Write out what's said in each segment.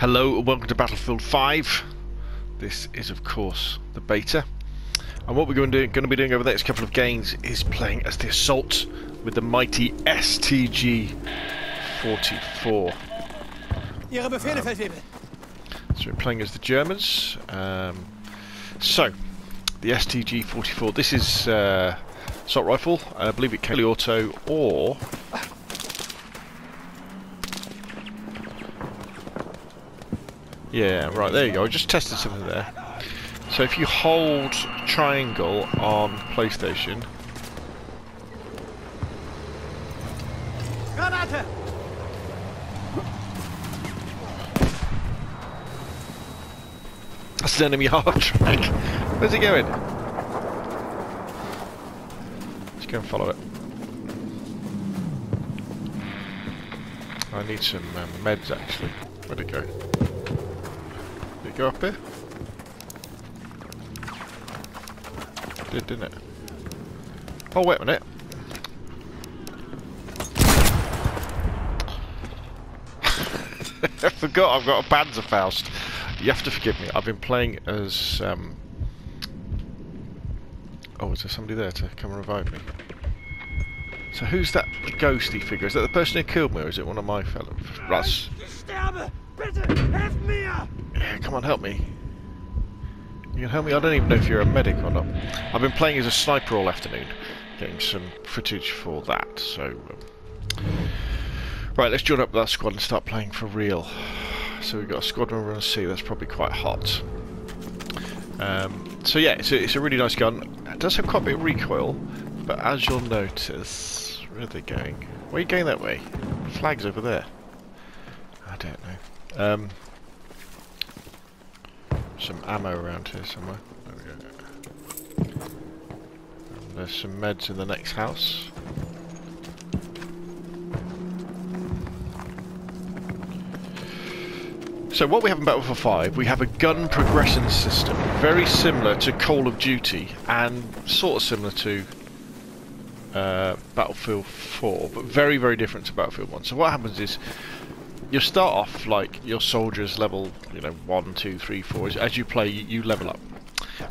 Hello and welcome to Battlefield 5. This is of course the beta. And what we're going to, do, going to be doing over the next couple of games is playing as the Assault with the mighty STG-44. Ihre Befehle, Feldwebel. So we're playing as the Germans. Um, so, the STG-44. This is uh, assault rifle. I believe it can be auto or Yeah, right, there you go. I just tested something there. So if you hold triangle on PlayStation... Granate! That's an enemy half-track. Where's it going? Let's go and follow it. I need some um, meds actually. Where'd it go? It go up here? Did, didn't it? Oh, wait a minute. I forgot I've got a Panzerfaust. You have to forgive me. I've been playing as... Um... Oh, is there somebody there to come and revive me? So who's that ghosty figure? Is that the person who killed me or is it one of my fellows? Russ. Come on, help me. You can help me? I don't even know if you're a medic or not. I've been playing as a sniper all afternoon, getting some footage for that, so... Um... Right, let's join up with that squad and start playing for real. So we've got a squad member on C, that's probably quite hot. Um, so yeah, it's a, it's a really nice gun. It does have quite a bit of recoil, but as you'll notice... Where are they going? Where are you going that way? Flag's over there. I don't know. Um, some ammo around here somewhere. There there's some meds in the next house. So what we have in Battlefield 5, we have a gun progression system, very similar to Call of Duty, and sort of similar to uh, Battlefield 4, but very, very different to Battlefield 1. So what happens is, you start off like your soldiers level, you know, one, two, three, four. As you play, you level up,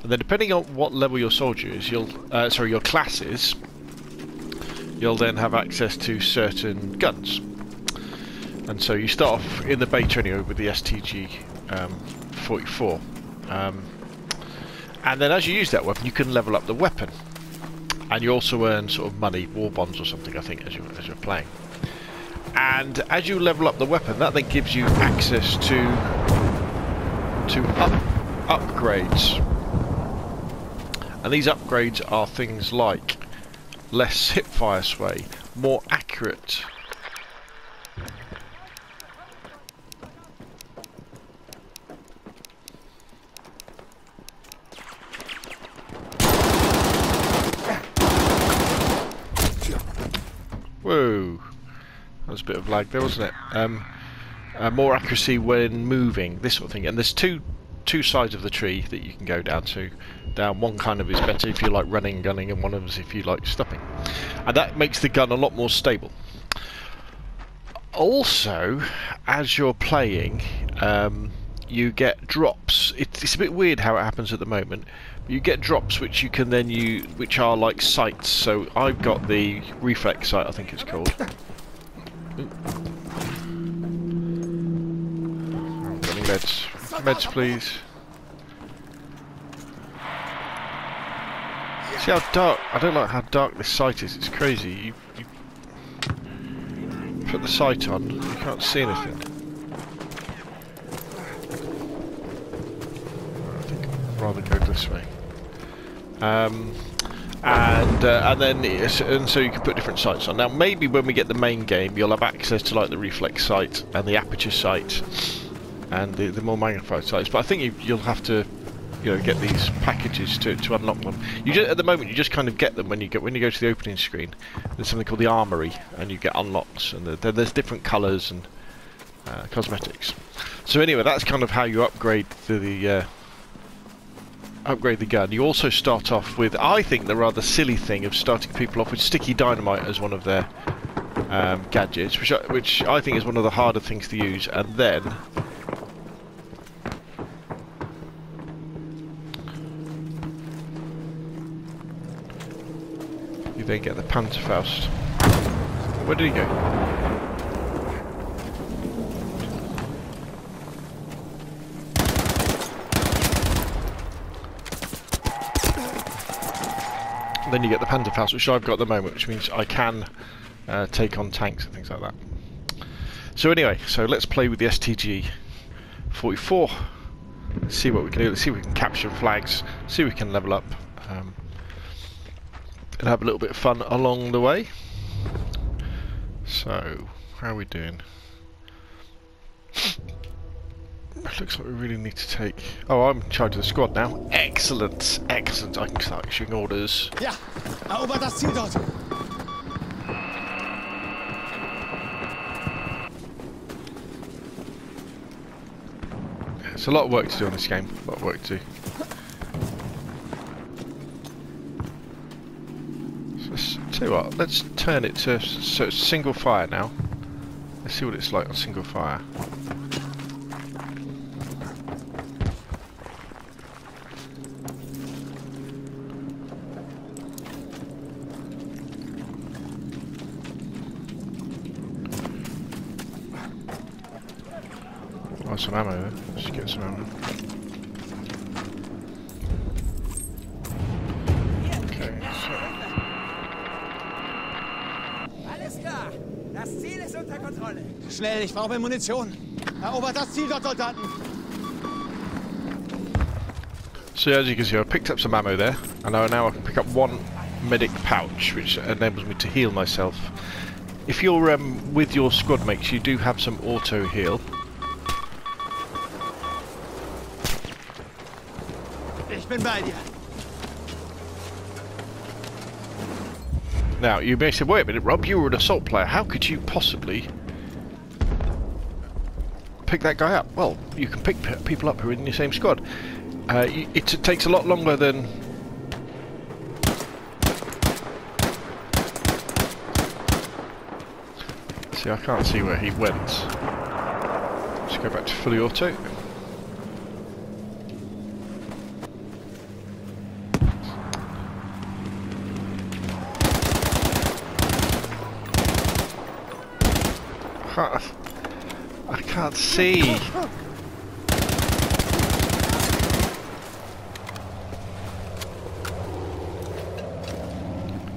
and then depending on what level your soldier is, you'll, uh, sorry, your class is, you'll then have access to certain guns. And so you start off in the beta anyway with the STG um, 44, um, and then as you use that weapon, you can level up the weapon, and you also earn sort of money, war bonds or something, I think, as you as you're playing and as you level up the weapon that then gives you access to to up, upgrades. And these upgrades are things like less hipfire sway more accurate Whoa that was a bit of lag there, wasn't it? Um, uh, more accuracy when moving, this sort of thing. And there's two two sides of the tree that you can go down to. Down one kind of is better if you like running gunning, and one of them is if you like stopping. And that makes the gun a lot more stable. Also, as you're playing, um, you get drops. It's, it's a bit weird how it happens at the moment. You get drops which you can then use, which are like sights. So I've got the reflex sight, I think it's called. Any meds? Meds, please. See how dark? I don't like how dark this sight is. It's crazy. You, you put the sight on, you can't see anything. I think I'd rather go this way. Um, and uh, and then and so you can put different sights on. Now maybe when we get the main game, you'll have access to like the reflex sight and the aperture sight and the, the more magnified sights. But I think you, you'll have to you know get these packages to, to unlock them. You just, at the moment you just kind of get them when you get when you go to the opening screen. There's something called the armory, and you get unlocks, and then there's different colours and uh, cosmetics. So anyway, that's kind of how you upgrade the, the uh, upgrade the gun, you also start off with, I think, the rather silly thing of starting people off with sticky dynamite as one of their um, gadgets, which I, which I think is one of the harder things to use, and then... You then get the Panzerfaust. Where did he go? Then you get the Panzerfaust, which I've got at the moment, which means I can uh, take on tanks and things like that. So anyway, so let's play with the STG 44. see what we can do. Let's see if we can capture flags. See if we can level up. Um, and have a little bit of fun along the way. So, how are we doing? Looks like we really need to take... Oh, I'm in charge of the squad now. Excellent, excellent. I can start issuing orders. Ja, erobert das Ziel dort. It's a lot of work to do on this game. A lot of work to do. So let's tell you what. Let's turn it to so single fire now. Let's see what it's like on single fire. Some ammo. Let's get some ammo. Okay, so Alles klar. Das Ziel ist unter Kontrolle. Schnell, ich brauche Munition. Erobert das Ziel dort, Soldaten. So as you can see, I picked up some ammo there, and now now I can pick up one medic pouch, which enables me to heal myself. If you're um, with your squad mates, you do have some auto heal. Now you may say, wait a minute, Rob, you were an assault player. How could you possibly pick that guy up? Well, you can pick people up who are in the same squad. Uh, it takes a lot longer than See, I can't see where he went. Let's go back to fully auto. Can't- I can't see.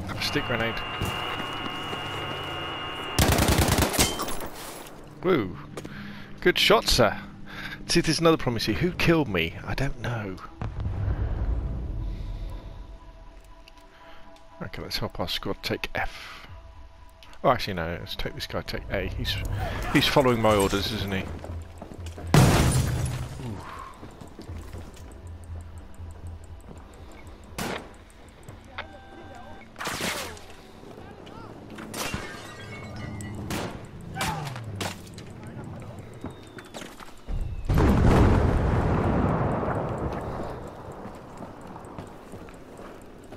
A stick grenade. Woo. Good shot, sir. See, there's another promise here. Who killed me? I don't know. Okay, let's help our squad take F. Oh, actually, no. Let's take this guy. Take A. He's he's following my orders, isn't he?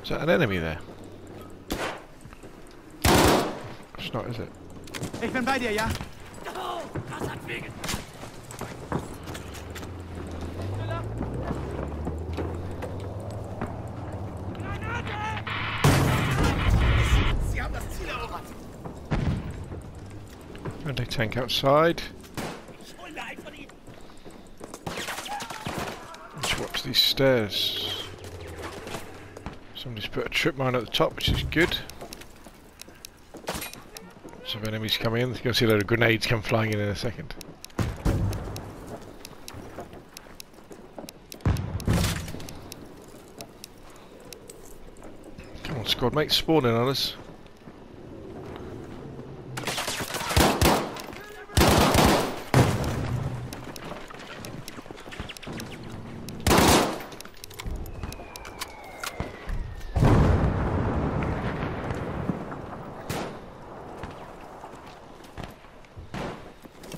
Is that an enemy there? It's not, is it? Ich bin bei dir, ja? Haben das Ziel erobert. Friendly tank outside. Let's watch these stairs. Somebody's put a trip mine at the top, which is good. Enemies coming in. You're going to see a load of grenades come flying in in a second. Come on, squad mates, spawn in on us.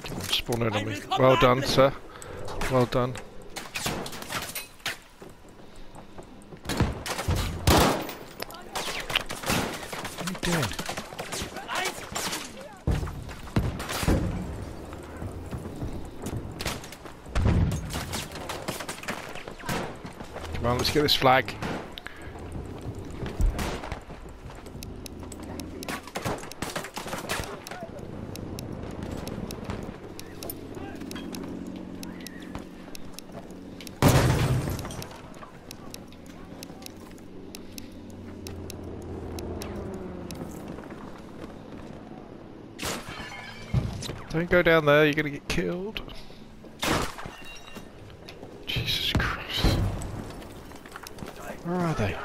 Come on, spawn in on me. Well done, sir. Well done. Come on, let's get this flag. Don't go down there, you're gonna get killed. Jesus Christ. Where are they?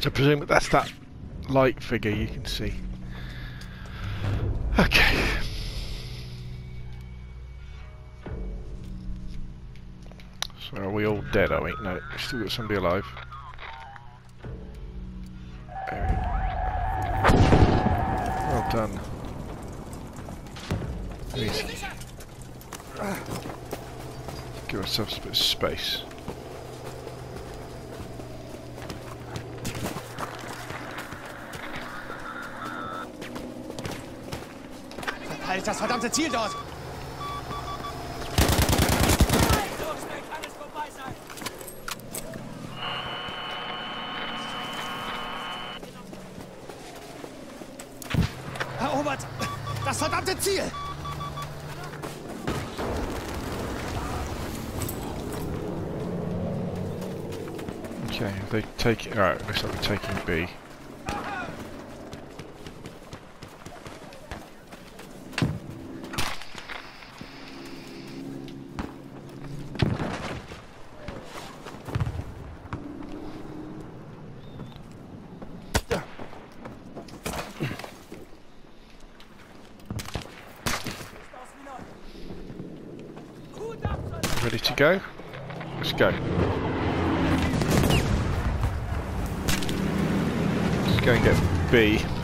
So I presume that's that light figure you can see. Okay. So are we all dead, are we? No, still got somebody alive. Well done. Easy. Ah. Give ourselves a bit of space. Verdammte Ziel dort! Erobert! Das verdammte Ziel! Okay, they take. Alright, looks like we're taking B. go? Let's go. Let's go and get B.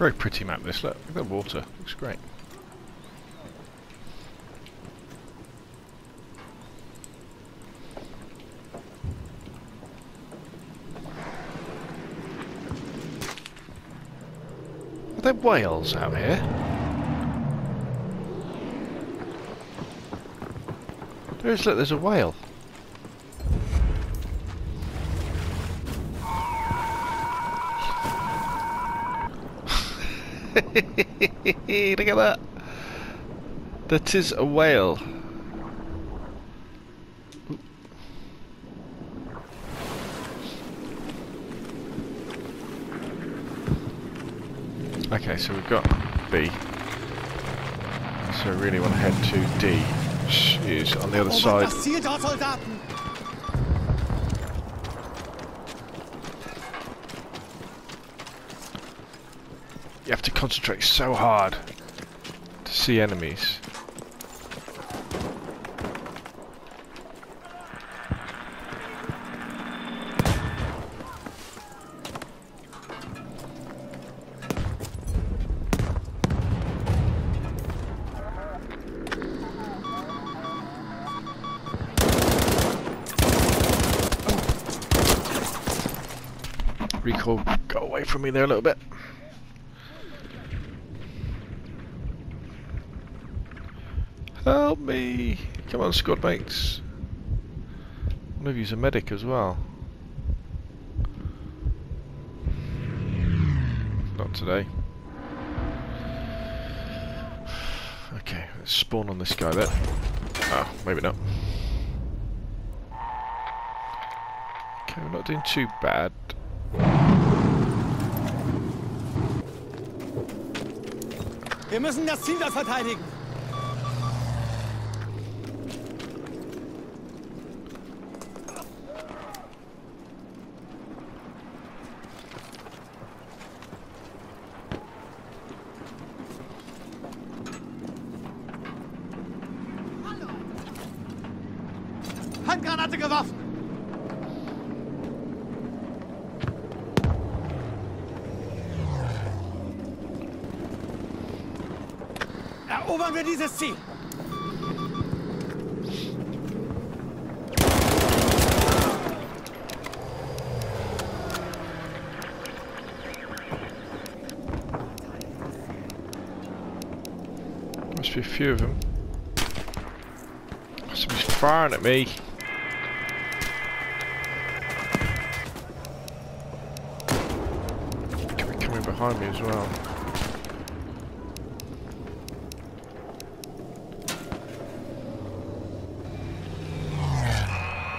Very pretty map this, look. Look at the water. Looks great. Are there whales out here? There is, look, there's a whale. Look at that. That is a whale. Okay, so we've got B. So I really want to head to D, which is on the other side. das Ziel dort, Soldaten! You have to concentrate so hard to see enemies. Recoil, go away from me there a little bit. Help me! Come on, squad mates. One of you's a medic as well. Not today. Okay, let's spawn on this guy there. Oh, ah, maybe not. Okay, we're not doing too bad. Wir müssen das Ziel dort verteidigen! Erobern wir dieses! Must be a few of them. Somebody's firing at me. Coming behind me as well.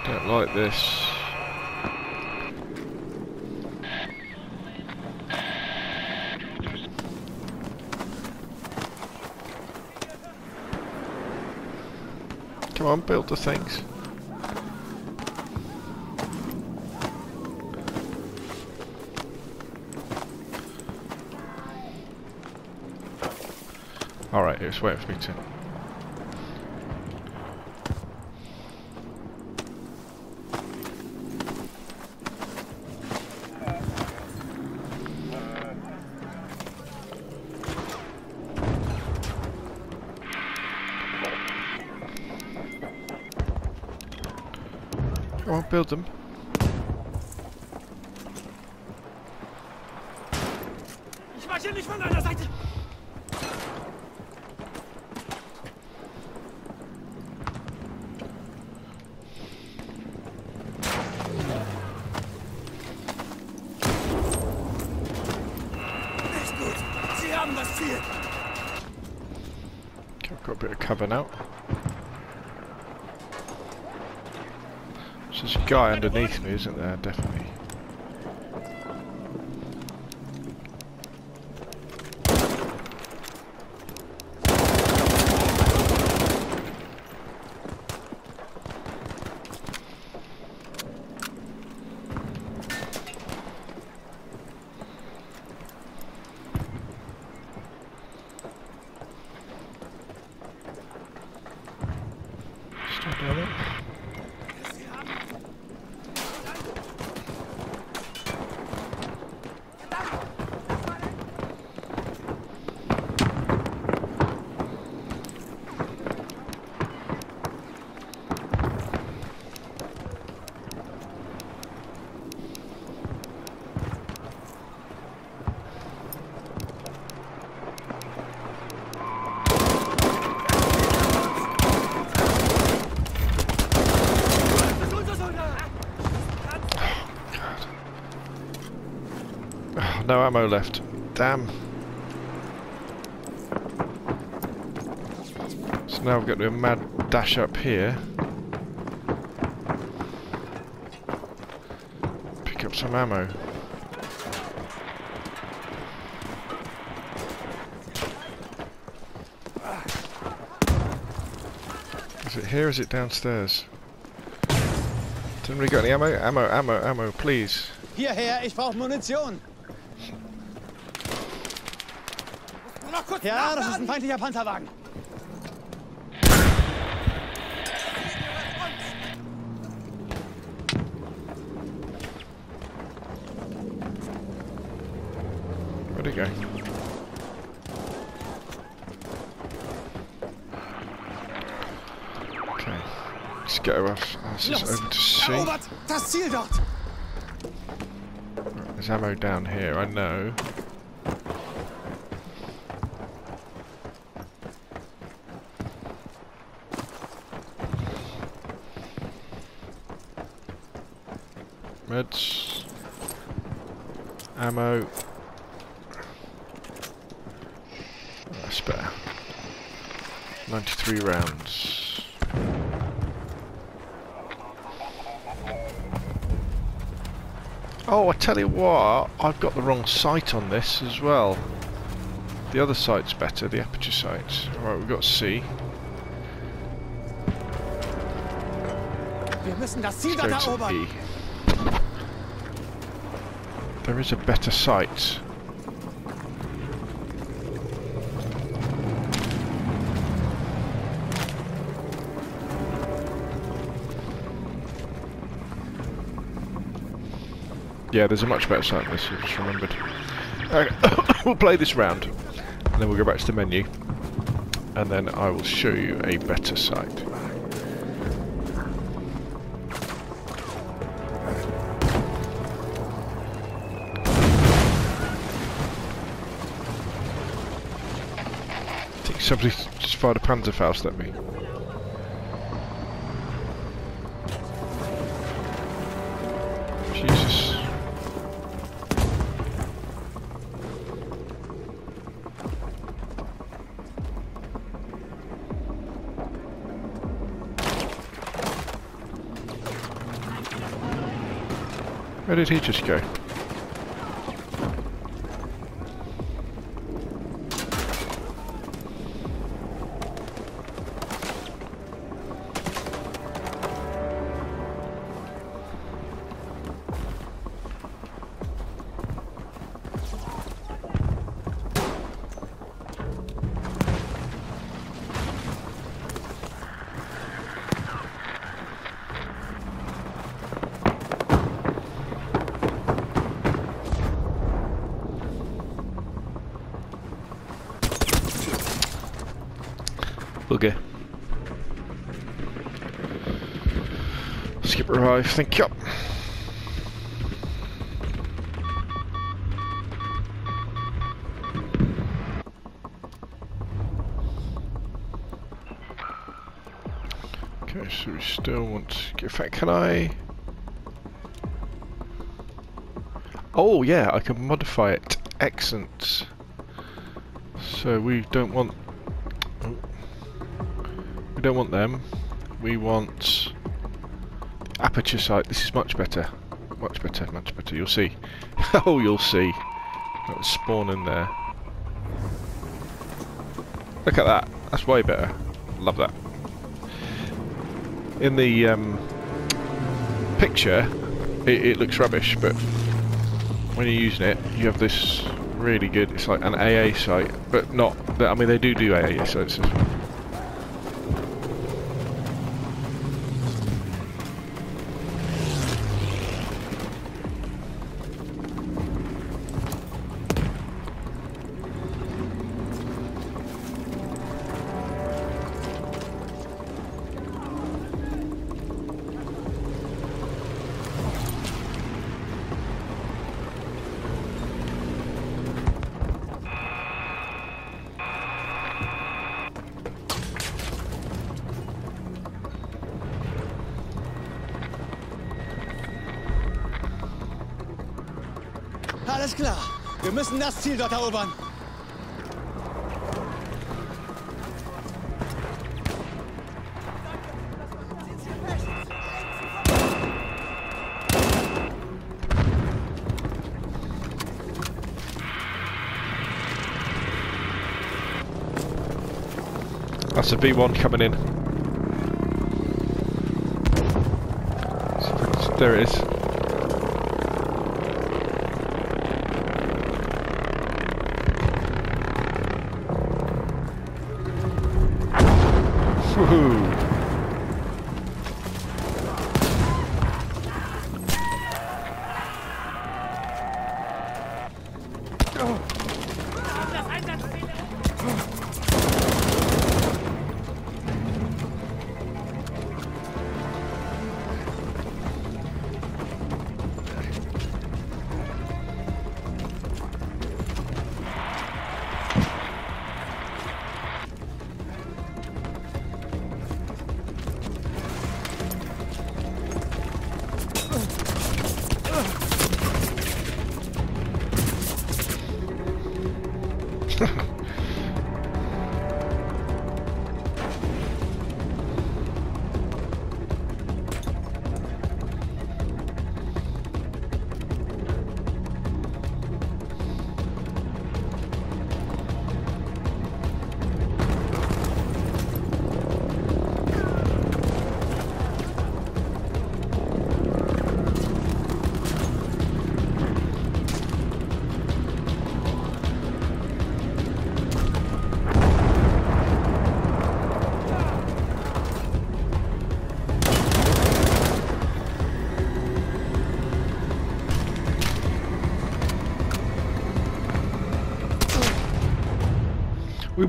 Don't like this. Come on, build the things. Alright, it's waiting for me to... Come guy underneath me, isn't there? Definitely. Still down there. Das ist unser Soldat! Oh, no ammo left. Damn. So now I've got to do a mad dash up here. Pick up some ammo. Is it here? Is it downstairs? Didn't really got any ammo? Ammo, ammo, ammo, please. Hierher, ich brauche Munition! Ja, das ist ein feindlicher Panzerwagen! Where'd go? Okay. Let's get her off. Is Los! over to C. Erobert das Ziel dort! There's ammo down here, I know. Meds. Ammo. Uh, That's better. 93 rounds. Oh, I tell you what, I've got the wrong sight on this as well. The other sight's better, the aperture sight. Alright, we've got C. Wir müssen das Ziel Let's dort go to erobern! E. There is a better sight. Yeah, there's a much better sight than this, I just remembered. Okay, we'll play this round, and then we'll go back to the menu. and then I will show you a better sight. Somebody just fired a Panzerfaust at me. Jesus. Where did he just go? Revive, thank you. Okay, so we still want to... In fact, can I... Oh yeah, I can modify it. Excellent. So we don't want... oh. We don't want them. We want aperture sight. This is much better. Much better, much better. You'll see. oh, you'll see. Spawn in there. Look at that. That's way better. Love that. In the um, picture, it, it looks rubbish, but when you're using it, you have this really good. It's like an AA sight, but not. I mean, they do do AA sights as Alles klar. Wir müssen das Ziel dort erobern. That's a V1 coming in. There it is.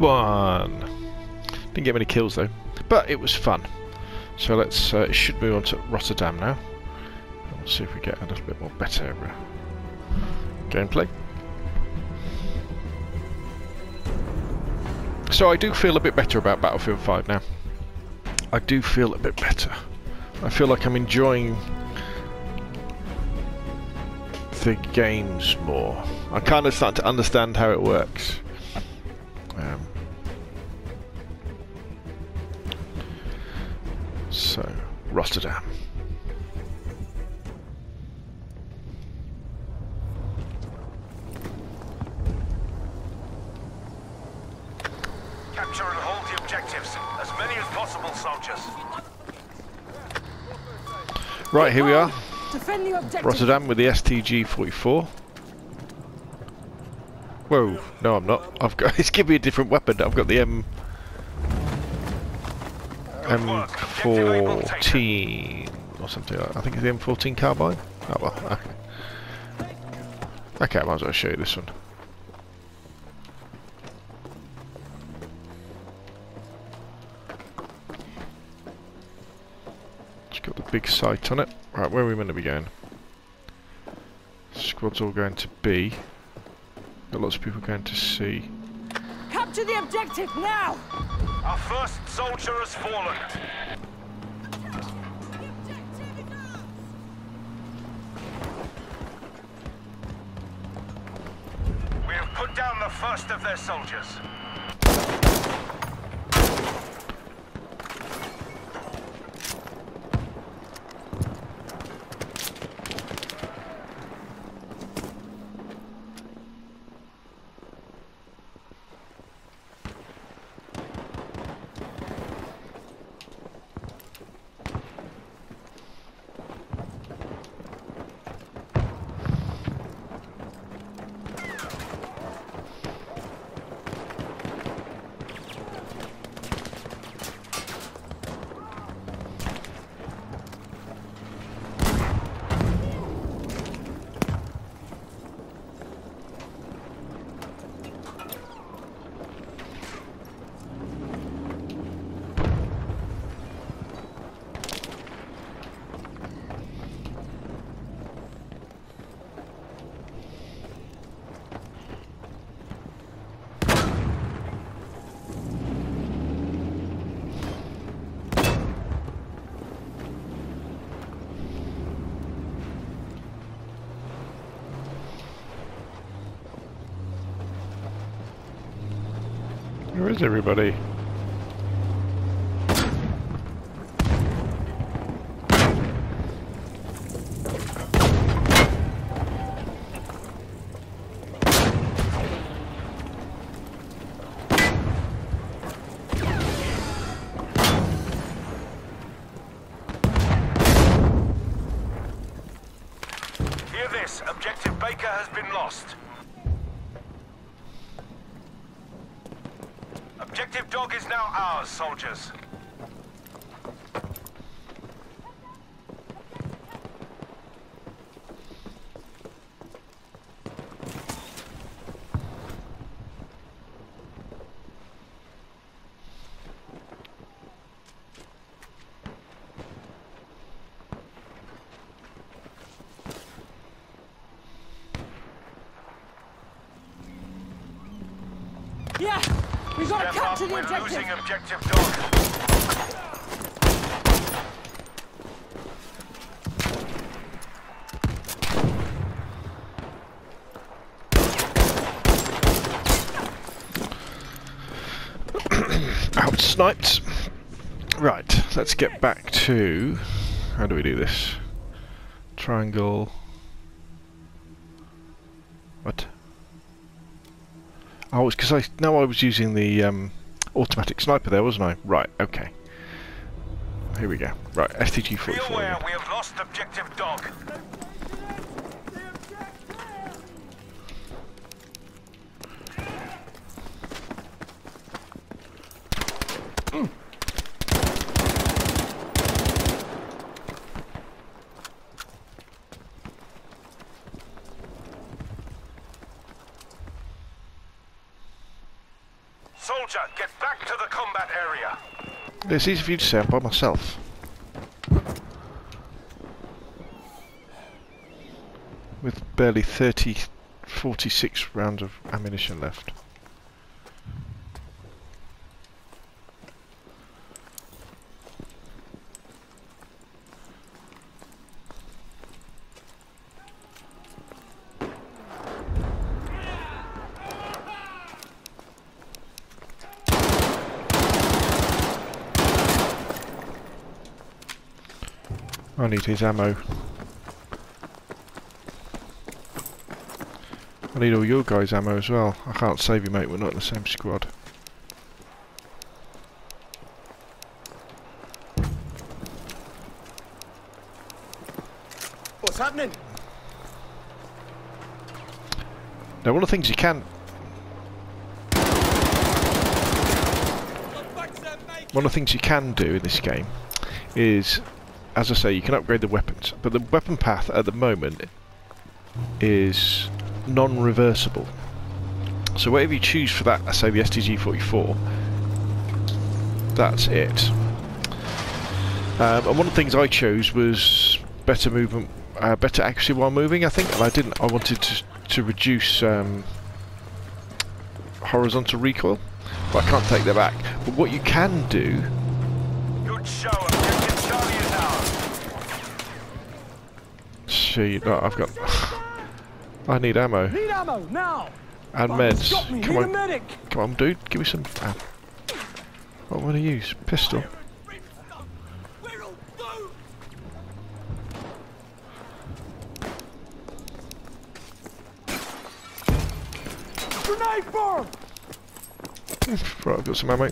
Won! Didn't get many kills though, but it was fun. So let's uh, should move on to Rotterdam now. We'll see if we get a little bit more better uh, gameplay. So I do feel a bit better about Battlefield 5 now. I do feel a bit better. I feel like I'm enjoying the games more. I kind of start to understand how it works. Right, here we are. Defend the objective. Rotterdam with the STG-44. Whoa, no I'm not. I've got, it's giving me a different weapon. I've got the M... Good work. Objective able taken. M14 or something like that. I think it's the M14 carbine. Oh well, okay. Okay, I might as well show you this one. Big sight on it. Right, where are we meant to be going? Squad's all going to B. Got lots of people going to C. Capture the objective now. Our first soldier has fallen. We have put down the first of their soldiers. Is everybody? Hear this. Objective Baker has been lost. Objective Dog is now ours, soldiers. Yeah, we gotta Step up. capture the We're objective. losing Objective Dog. Out sniped. Right, let's get back to. How do we do this? Triangle. What? Oh, it's because I know I was using the um, automatic sniper there, wasn't I? Right. Okay. Here we go. Right, STG Be 44. aware, we have lost Objective Dog. It's easy for you to say I'm by myself. With barely 30, 46 rounds of ammunition left. Need his ammo. I need all your guys' ammo as well. I can't save you, mate. We're not in the same squad. What's happening? Now, one of the things you can... One of the things you can do in this game is, as I say, you can upgrade the weapons, but the weapon path at the moment is non-reversible. So whatever you choose for that, say the STG-44, that's it. Um, and one of the things I chose was better movement, uh, better accuracy while moving. I think, and I didn't. I wanted to to reduce um, horizontal recoil, but I can't take that back. But what you can do, Good show. Objective Charlie is ours. See, no, I've got. I need ammo Need ammo now. and meds. Come Need on, come on, dude, give me some. Uh, what am I going to use? Pistol. Grenade bomb. Right, I've got some ammo.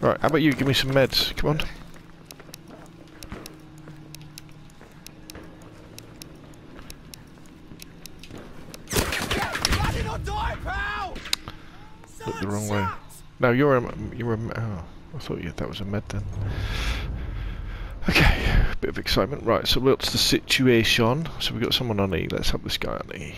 Right, how about you? Give me some meds. Come on. Bloody not die, pal! Look the wrong way. No, you're a. You're a. Oh, I thought that was a med then. Okay, a bit of excitement. Right, so what's the situation? So we've got someone on E. Let's have this guy on E.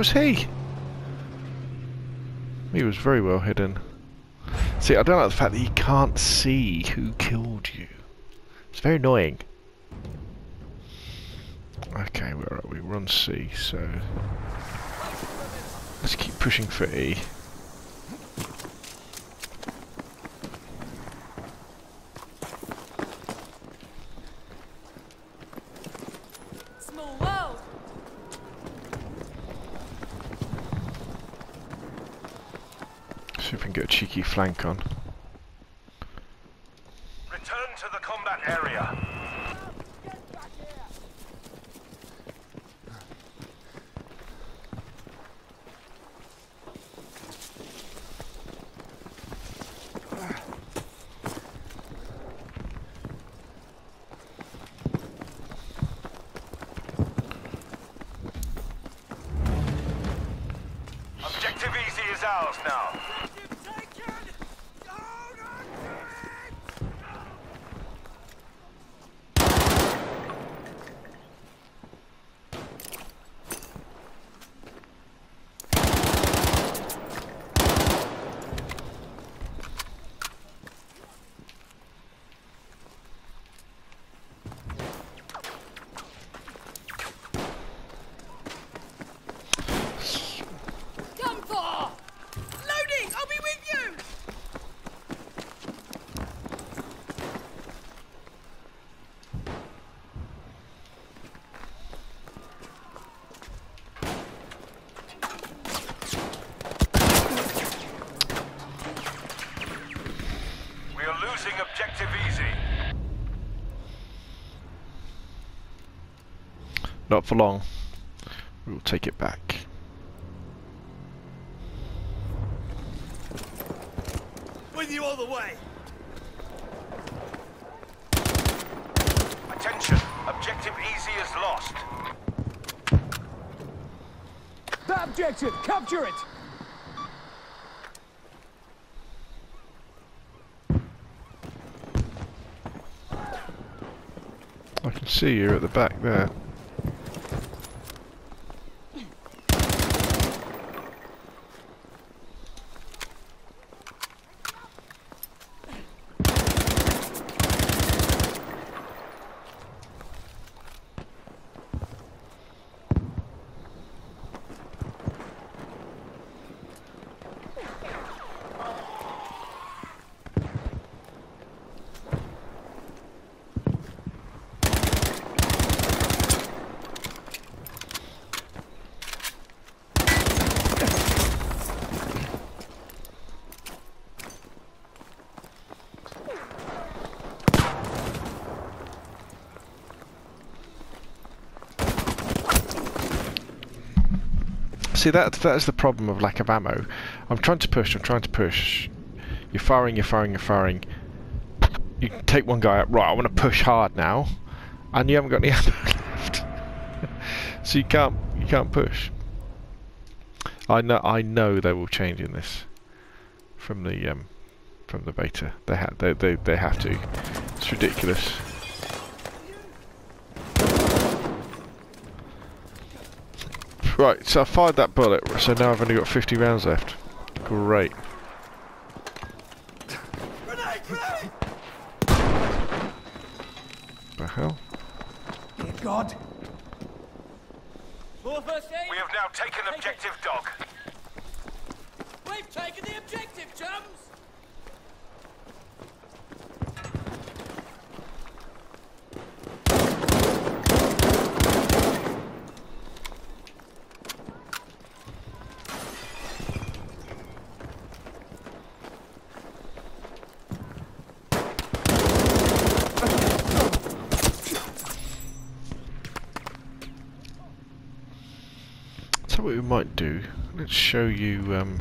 was he? He was very well hidden. See, I don't like the fact that you can't see who killed you. It's very annoying. Okay, where are we? We're on C, so... Let's keep pushing for E. Small world. See if we can get a cheeky flank on. Return to the combat area. Objective easy is ours now. Come for. Loading. I'll be with you. We are losing objective easy. Not for long. We will take it back. With you all the way. Attention, objective easy is lost. That objective! Capture it! I can see you at the back there. See that that's the problem of lack of ammo. I'm trying to push, I'm trying to push. You're firing, you're firing, you're firing. You take one guy out, right, I want to push hard now. And you haven't got any ammo left. so you can't you can't push. I know I know they will change in this from the um from the beta. They ha they they they have to. It's ridiculous. Right, so I fired that bullet, so now I've only got 50 rounds left. Great. Grenade, grenade! The hell? Dear God! More first aid? We have now taken objective dog. We've taken the objective, chums! So what we might do, let's show you um,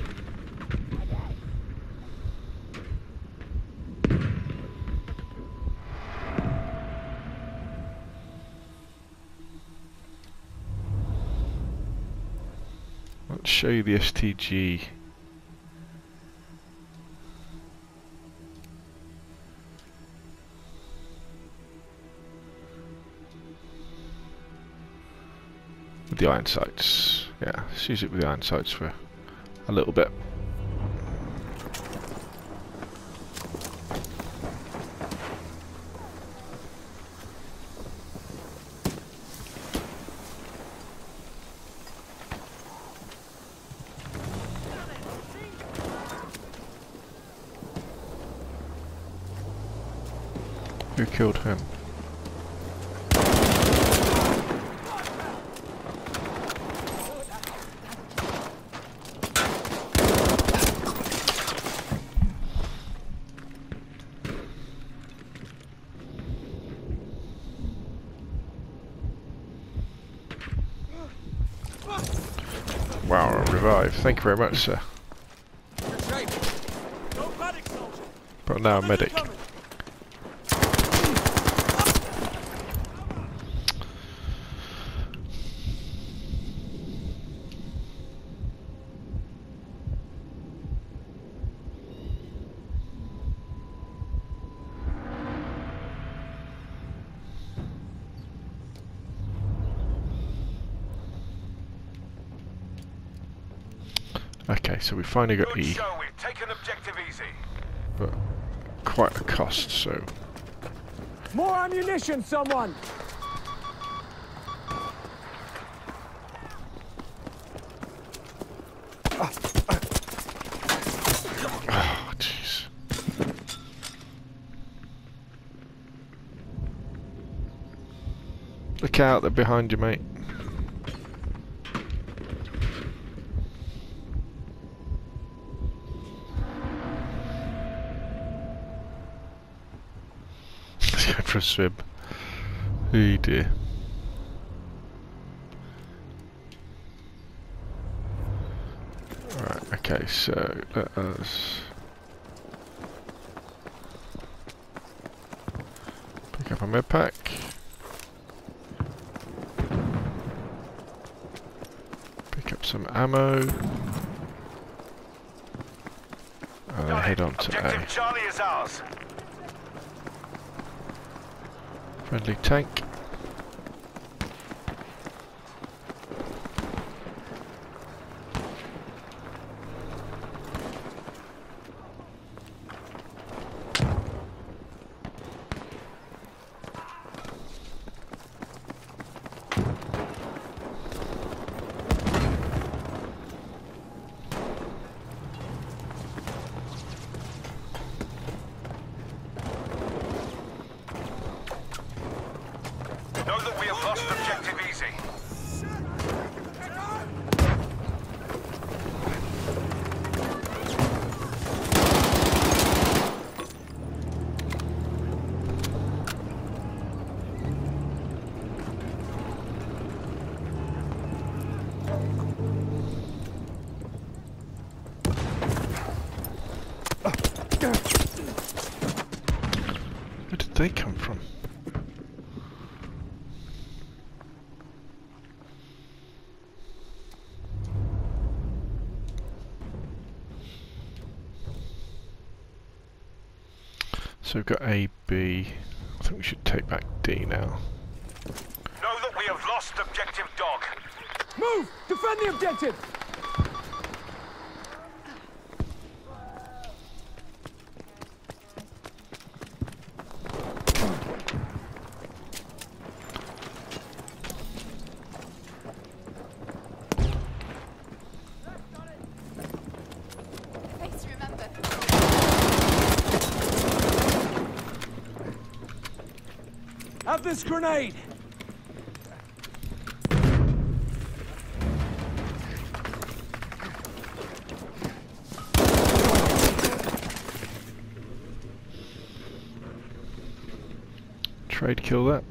Let's show you the STG the iron sights. Yeah, let's use it with the iron sights for a little bit. Who killed him? Wow, revive. Thank you very much, sir. Good shape. Don't panic, soldier! But now medic. Finally got Good E, show, we've taken objective easy. but quite a cost, so... More ammunition, someone! Oh, jeez. Look out, they're behind you, mate. swim. Oh dear. Right, okay, so let us pick up a med pack. Pick up some ammo. Uh, and head on to Objective A. Charlie is ours. Friendly tank. So we've got A, B. I think we should take back D now. Know that we have lost objective dog. Move! Defend the objective! Have this grenade! Trade kill that.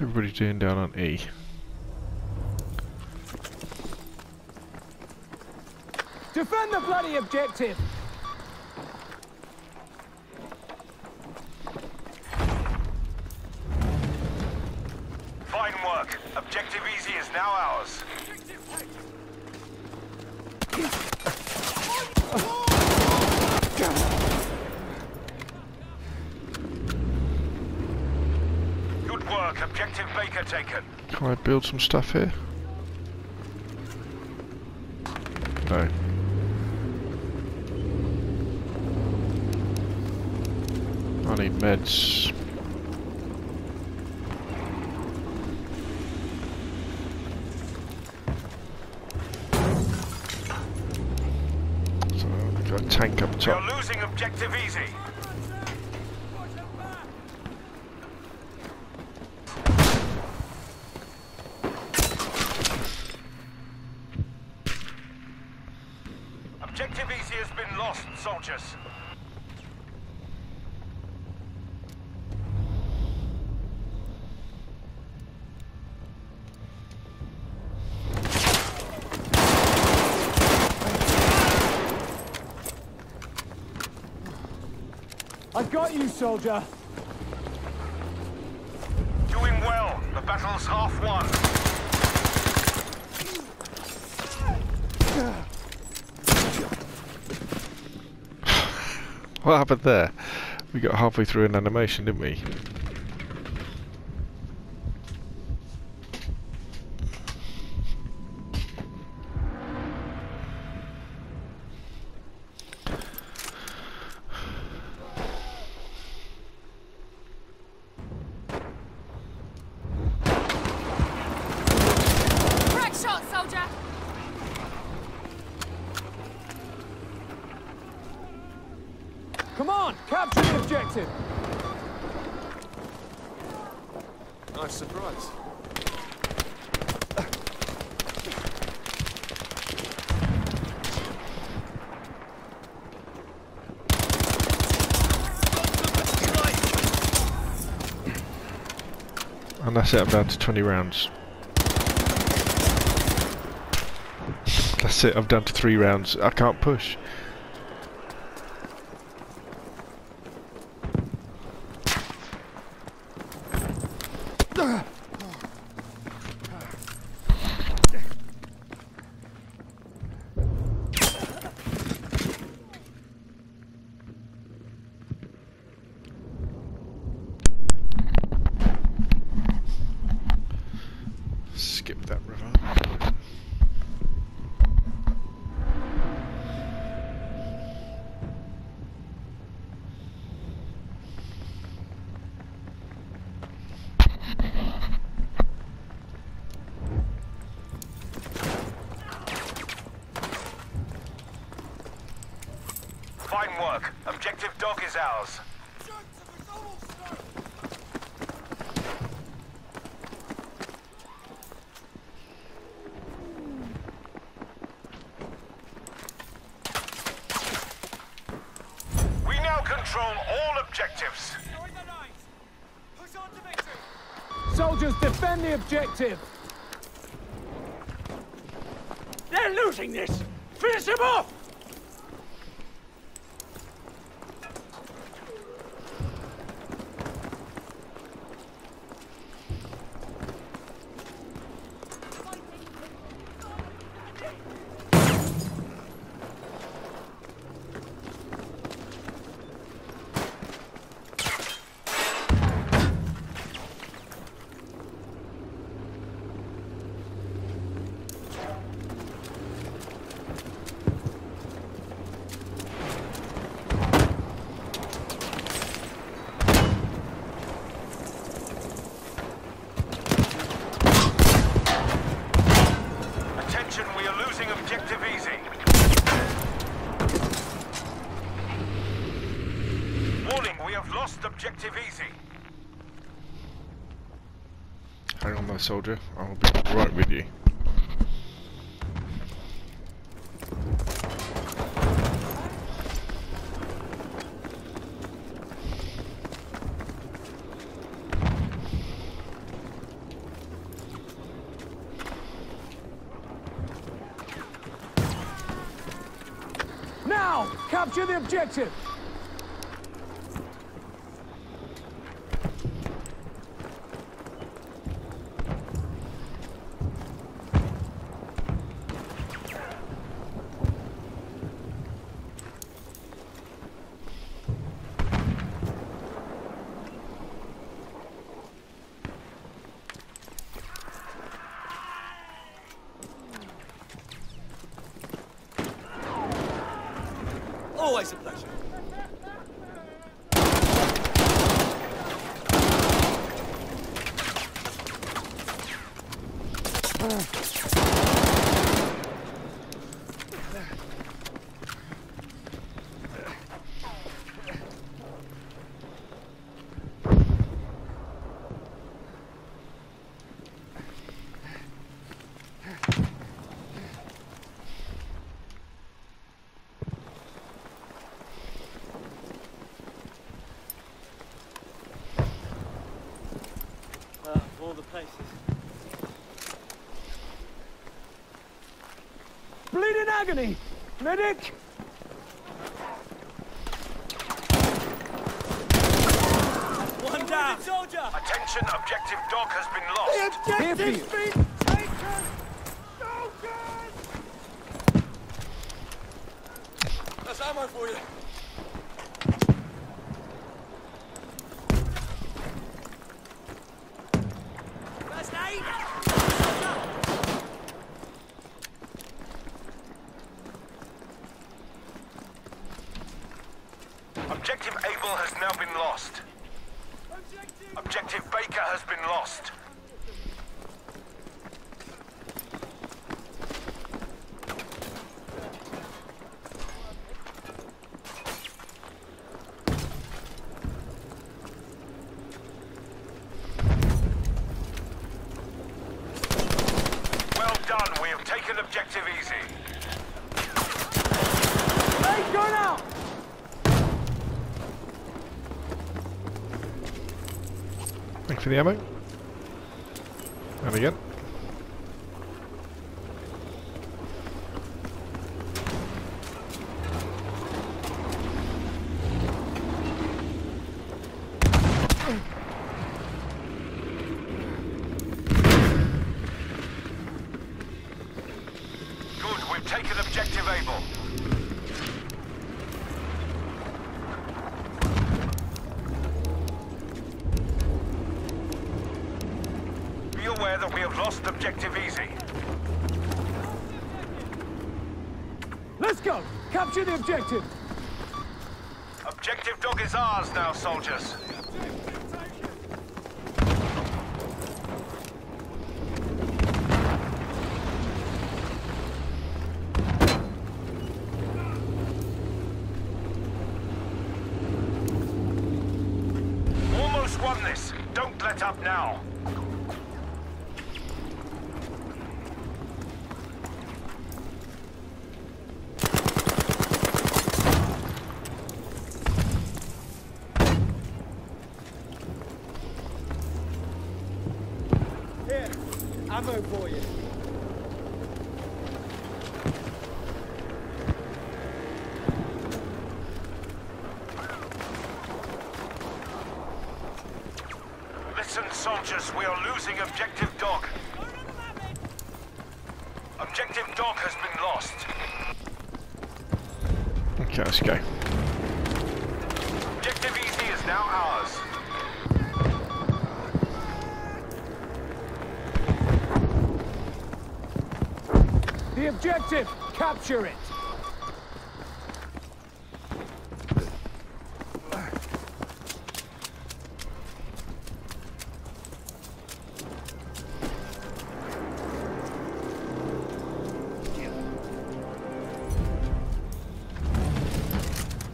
Everybody doing down on E? Defend the bloody objective! Build some stuff here? No. I need meds. So I've got a tank up We top. are losing objective easy. Objective easy has been lost, soldiers. I got you, soldier! Doing well. The battle's half won. What happened there? We got halfway through an animation, didn't we? it, I'm down to 20 rounds. That's it, I'm down to 3 rounds. I can't push. Skip that river. Fine work. Objective dog is ours. We now control all objectives. Join the lines. Push on to victory. Soldiers, defend the objective! They're losing this. Finish him off. Attention, we are losing objective easy. Warning, we have lost objective easy. Hang on, my soldier. I'll be right with you. Now! Capture the objective! Always a pleasure. of all the places. Bleeding agony! Medic! One down. Soldier. Attention, objective dog has been lost. Here for you. That's ammo for you. First aid. Objective Able has now been lost. Objective Baker has been lost. Well done, we have taken objective easy. Hey, going out! Thank you for the ammo. up now. Here, ammo boy. objective! Capture it!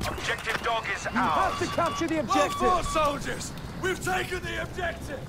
Objective dog is ours! You have to capture the objective! All four soldiers! We've taken the objective!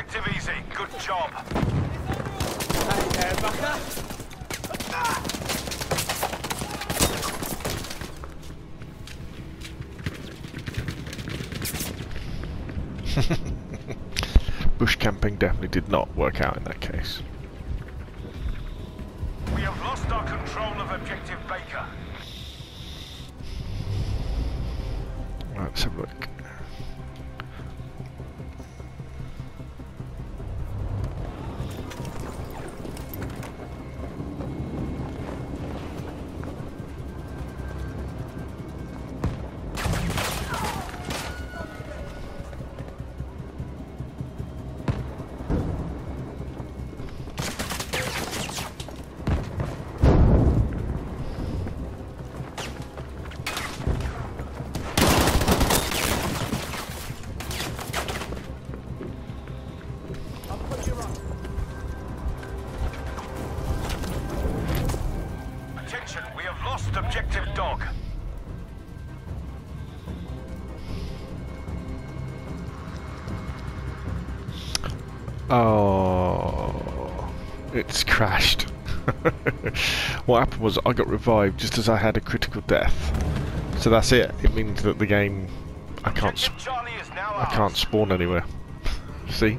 objective easy. Good job. Hey there, Bucker. Bush camping definitely did not work out in that case. What happened was I got revived just as I had a critical death. So that's it. It means that the game... I can't... I can't spawn anywhere. See?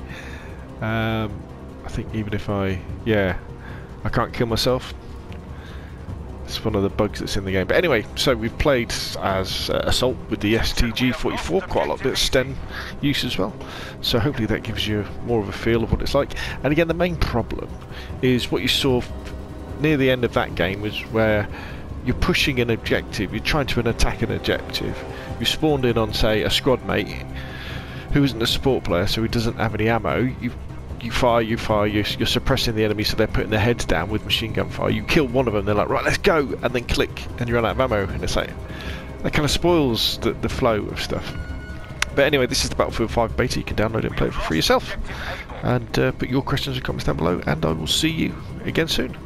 Um, I think even if I... Yeah. I can't kill myself. It's one of the bugs that's in the game. But anyway, so we've played as uh, Assault with the STG-44, quite a lot bit of Sten use as well. So hopefully that gives you more of a feel of what it's like. And again, the main problem is what you saw near the end of that game was where you're pushing an objective, you're trying to attack an objective. You spawned in on, say, a squad mate who isn't a support player, so he doesn't have any ammo. You you fire, you fire, you're, you're, suppressing the enemy so they're putting their heads down with machine gun fire. You kill one of them, they're like, right, let's go, and then click, and you run out of ammo, and it's like, that kind of spoils the, the flow of stuff. But anyway, this is the Battlefield 5 beta, you can download it and play it for free yourself. And uh, put your questions and comments down below, and I will see you again soon.